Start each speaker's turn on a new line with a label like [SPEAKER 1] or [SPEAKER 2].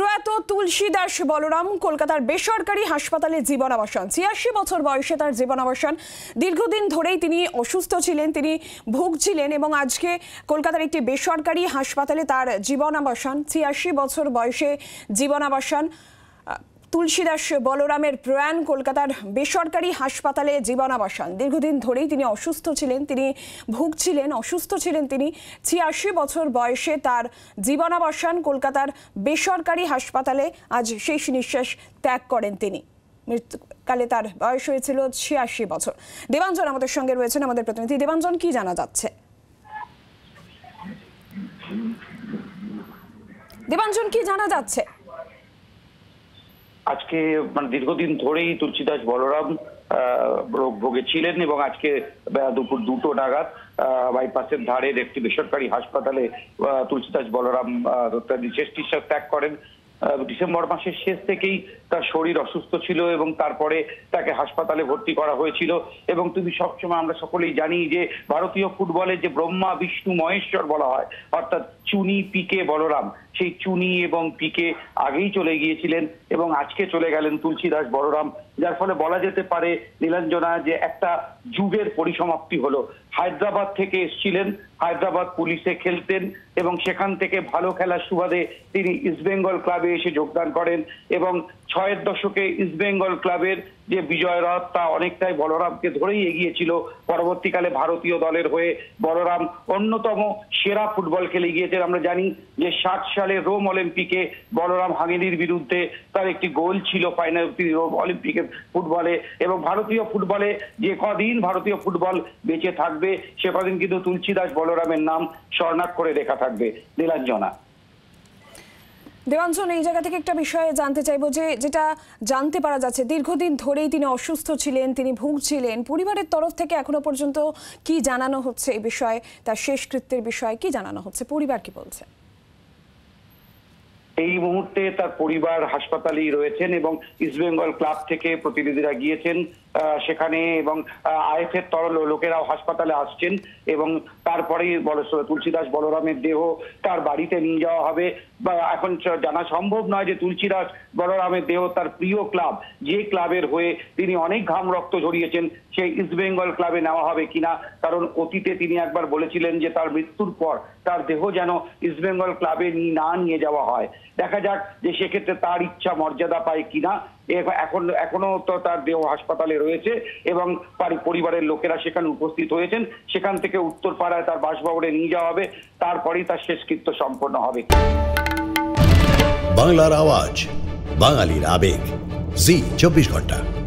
[SPEAKER 1] প্রয়াত তুলসী দাস বলরাম কলকাতার বেসরকারি হাসপাতালে জীবনাবসান। ছিয়াশি বছর বয়সে তার জীবনাবসান। দীর্ঘদিন ধরেই তিনি অসুস্থ ছিলেন, তিনি ভুগছিলেন এবং আজকে কলকাতার একটি বেসরকারি হাসপাতালে তার জীবনাবসান। ছিয়াশি বছর বয়সে জীবনাবসান। তুলসীদাস বলরামের প্রয়াণ কলকাতার বেসরকারি হাসপাতালে জীবনাবসান। দীর্ঘদিন ধরেই তিনি অসুস্থ ছিলেন, তিনি ভুগছিলেন, অসুস্থ ছিলেন তিনি। ছিয়াশি বছর বয়সে তার জীবনাবসান কলকাতার বেসরকারি হাসপাতালে আজ শেষ নিঃশ্বাস ত্যাগ করেন তিনি। মৃত্যুকালে তার বয়স হয়েছিল ছিয়াশি বছর। দেবাঞ্জন আমাদের সঙ্গে রয়েছেন, আমাদের প্রতিনিধি। দেবাঞ্জন, কি জানা যাচ্ছে? দেবাঞ্জন, কি জানা যাচ্ছে?
[SPEAKER 2] আজকে মানে দীর্ঘদিন ধরেই তুলসীদাস বলরাম রোগ, ভোগে ছিলেন এবং আজকে দুপুর দুটো নাগাদ বাইপাসের ধারের একটি বেসরকারি হাসপাতালে তুলসীদাস বলরাম শেষ নিঃশ্বাস ত্যাগ করেন। ডিসেম্বর মাসের শেষ থেকেই তার শরীর অসুস্থ ছিল এবং তারপরে তাকে হাসপাতালে ভর্তি করা হয়েছিল। এবং তুমি সবসময় আমরা সকলেই জানি যে ভারতীয় ফুটবলে যে ব্রহ্মা, বিষ্ণু, মহেশ্বর বলা হয়, অর্থাৎ চুনি, পিকে, বলরাম, সেই চুনি এবং পিকে আগেই চলে গিয়েছিলেন এবং আজকে চলে গেলেন তুলসী দাস বলরাম যার ফলে বলা যেতে পারে নীলাঞ্জনা যে একটা যুগের পরিসমাপ্তি হলো। হায়দ্রাবাদ থেকে এসছিলেন, হায়দ্রাবাদ পুলিশে খেলতেন এবং সেখান থেকে ভালো খেলার সুবাদে তিনি ইস্টবেঙ্গল ক্লাবে এসে যোগদান করেন এবং ছয়ের দশকে ইস্টবেঙ্গল ক্লাবের যে বিজয় রথ তা অনেকটাই বলরামকে ধরেই এগিয়েছিল। পরবর্তীকালে ভারতীয় দলের হয়ে বলরাম অন্যতম সেরা ফুটবল খেলে গিয়েছেন। আমরা জানি যে ষাট সালে রোম অলিম্পিকে বলরাম হাঙ্গেরির বিরুদ্ধে তার একটি গোল ছিল ফাইনাল রোম অলিম্পিকের ফুটবলে এবং ভারতীয় ফুটবলে যে কদিন ভারতীয় ফুটবল বেঁচে থাকবে, সে কদিন কিন্তু তুলসী দাস বলরামের নাম স্বর্ণাক্ষরে লেখা থাকবে। নীলাঞ্জনা।
[SPEAKER 1] দেবাঞ্জন, এই জায়গা থেকে একটা বিষয়ে জানতে চাইব যে, যেটা জানতে পারা যাচ্ছে, দীর্ঘদিন ধরেই তিনি অসুস্থ ছিলেন, তিনি ভুগছিলেন, পরিবারের তরফ থেকে এখনও পর্যন্ত কি জানানো হচ্ছে এই বিষয়ে, তার শেষকৃত্যের বিষয়ে কি জানানো হচ্ছে, পরিবার কি বলছে?
[SPEAKER 2] এই মুহূর্তে তার পরিবার হাসপাতালেই রয়েছেন এবং ইস্টবেঙ্গল ক্লাব থেকে প্রতিনিধিরা গিয়েছেন সেখানে এবং আইএফের তরল লোকেরাও হাসপাতালে আসছেন এবং তারপরেই তুলসীদাস বলরামের দেহ তার বাড়িতে নিয়ে যাওয়া হবে। বা এখন জানা সম্ভব নয় যে তুলসীদাস বলরামের দেহ তার প্রিয় ক্লাব, যে ক্লাবের হয়ে তিনি অনেক ঘাম রক্ত ঝরিয়েছেন, সেই ইস্টবেঙ্গল ক্লাবে নেওয়া হবে কিনা? কারণ অতীতে তিনি একবার বলেছিলেন যে তার মৃত্যুর পর তার দেহ যেন ইস্টবেঙ্গল ক্লাবে না নিয়ে যাওয়া হয়। দেখা যাক যে সেক্ষেত্রে তার ইচ্ছা, মর্যাদা পায় কিনা। এখন, এখনও তো তার দেহ হাসপাতালে রয়েছে এবং পরিবারের লোকেরা সেখানে উপস্থিত হয়েছেন। সেখান থেকে উত্তরপাড়ায় তার বাসভবনে নিয়ে যাওয়া হবে। তারপরেই তার শেষকৃত্য সম্পন্ন হবে।
[SPEAKER 3] বাংলার আওয়াজ, বাঙালির আবেগ। জি, চব্বিশ ঘণ্টা।